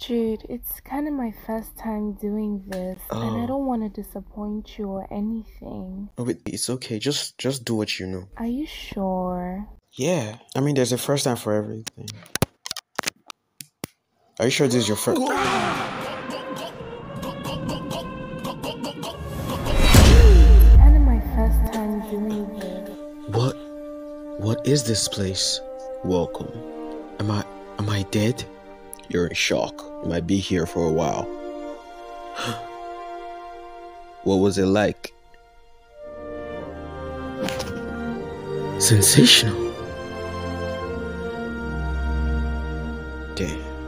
Jude, it's kind of my first time doing this, and I Oh. don't want to disappoint you or anything. Oh, wait, it's okay. Just just do what you know. Are you sure? Yeah. I mean, there's a first time for everything. Are you sure this is your first? Kind of my first time doing this. What? What is this place? Welcome. Am I am I dead? You're in shock. You might be here for a while. what was it like? Sensational. Damn.